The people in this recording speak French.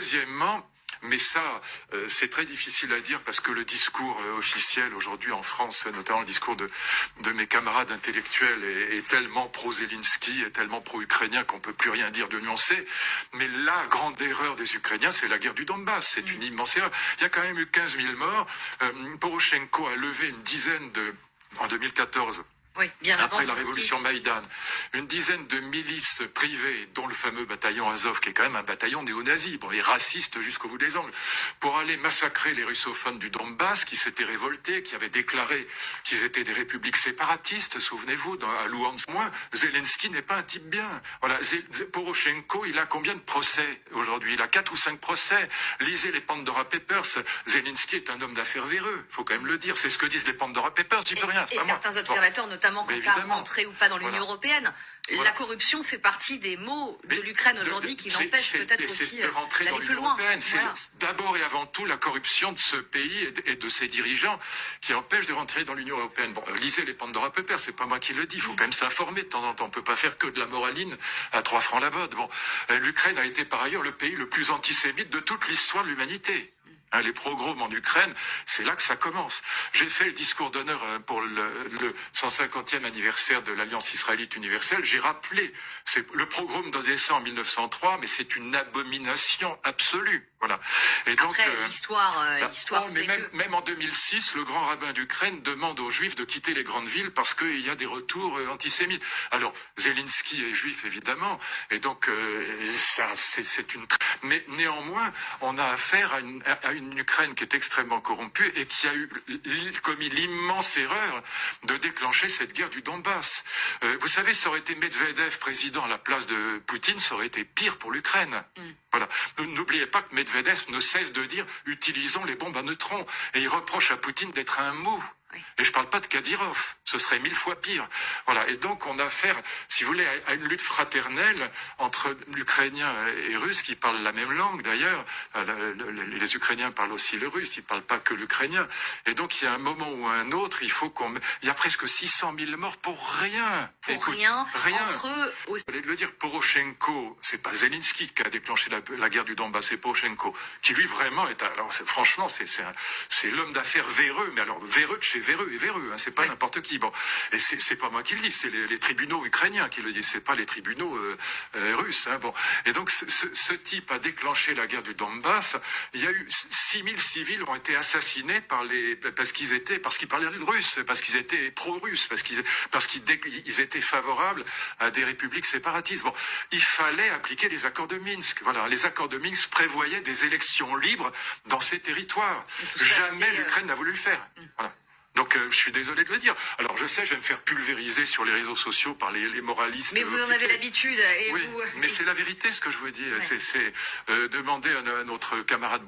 deuxièmement, mais ça, euh, c'est très difficile à dire parce que le discours euh, officiel aujourd'hui en France, notamment le discours de, de mes camarades intellectuels, est, est tellement pro-Zelensky, est tellement pro-ukrainien qu'on peut plus rien dire de nuancé. Mais la grande erreur des Ukrainiens, c'est la guerre du Donbass. C'est une immense erreur. Il y a quand même eu 15 000 morts. Euh, Poroshenko a levé une dizaine de, en 2014, Oui, bien avant après la révolution Maïdan, une dizaine de milices privées, dont le fameux bataillon Azov, qui est quand même un bataillon néo-nazi, bon, et raciste jusqu'au bout des ongles, pour aller massacrer les russophones du Donbass, qui s'étaient révoltés, qui avaient déclaré qu'ils étaient des républiques séparatistes, souvenez-vous, à Luhansk. Moi, Zelensky n'est pas un type bien. Voilà, Poroshenko, il a combien de procès aujourd'hui? Il a quatre ou cinq procès. Lisez les Pandora Papers. Zelensky est un homme d'affaires véreux, faut quand même le dire. C'est ce que disent les Pandora Papers, j'y peux rien. Et, certains Bon. observateurs, notamment quant à rentrer ou pas dans l'Union Voilà. européenne, Voilà. la corruption fait partie des mots de l'Ukraine aujourd'hui qui c'est- peut-être aussi de euh, d'aller plus loin. européenne. C'est Voilà. d'abord et avant tout la corruption de ce pays et de, et de ses dirigeants qui empêche de rentrer dans l'Union européenne. Bon, euh, lisez les Pandora Papers, c'est pas moi qui le dis. Il faut quand même s'informer de temps en temps. On peut pas faire que de la moraline à trois francs la botte. Bon, euh, l'Ukraine a été par ailleurs le pays le plus antisémite de toute l'histoire de l'humanité. Hein, les pogroms en Ukraine, c'est là que ça commence. J'ai fait le discours d'honneur euh, pour le, le 150e anniversaire de l'Alliance israélite universelle. J'ai rappelé, le pogrom d'Odessa en 1903, mais c'est une abomination absolue. Voilà. Et donc, Après, euh, l'histoire, euh, l'histoire mais même, que- même en 2006, le grand rabbin d'Ukraine demande aux Juifs de quitter les grandes villes parce qu'il y a des retours euh, antisémites. Alors, Zelensky est juif évidemment, et donc euh, ça, c'est c'est une. Mais néanmoins, on a affaire à une, à une Ukraine qui est extrêmement corrompue et qui a eu commis l'immense erreur de déclencher cette guerre du Donbass. Euh, vous savez, ça aurait été Medvedev président à la place de Poutine, ça aurait été pire pour l'Ukraine. Voilà. N'oubliez pas que Medvedev ne cesse de dire utilisons les bombes à neutrons et il reproche à Poutine d'être un mou. Et je parle pas de Kadyrov, ce serait mille fois pire. Voilà. Et donc on a affaire, si vous voulez, à une lutte fraternelle entre l'Ukrainien et Russe qui parlent la même langue d'ailleurs. Euh, le- le- Les Ukrainiens parlent aussi le russe, ils parlent pas que l'ukrainien. Et donc il y a un moment ou un autre, il faut qu'on, il y a presque 600 000 morts pour rien. pour Écoute, rien, rien. entre eux aussi. Vous allez le dire, Poroshenko, c'est pas Zelensky qui a déclenché la, la guerre du Donbass, c'est Poroshenko, qui lui vraiment est, alors c'est- franchement, c'est l'homme d'affaires véreux, mais alors véreux de chez véreux hein, c'est pas Oui. n'importe qui. Bon, et c'est pas moi qui le dis, c'est les, les tribunaux ukrainiens qui le disent, c'est pas les tribunaux euh, euh, russes. Hein, bon, et donc ce, type a déclenché la guerre du Donbass. Il y a eu 6000 civils ont été assassinés par les parce qu'ils étaient parce qu'ils parlaient russe, parce qu'ils étaient pro-russes, parce qu'ils parce qu'ils dé- ils étaient favorables à des républiques séparatistes. Bon, il fallait appliquer les accords de Minsk. Voilà, les accords de Minsk prévoyaient des élections libres dans ces territoires. Jamais euh, l'Ukraine n'a voulu le faire. Voilà. Donc euh, je suis désolé de le dire. Alors je sais, je vais me faire pulvériser sur les réseaux sociaux par les, les moralistes. Mais vous en avez l'habitude Oui, vous. mais c'est la vérité ce que je dire. Ouais. C'est euh, demander à notre camarade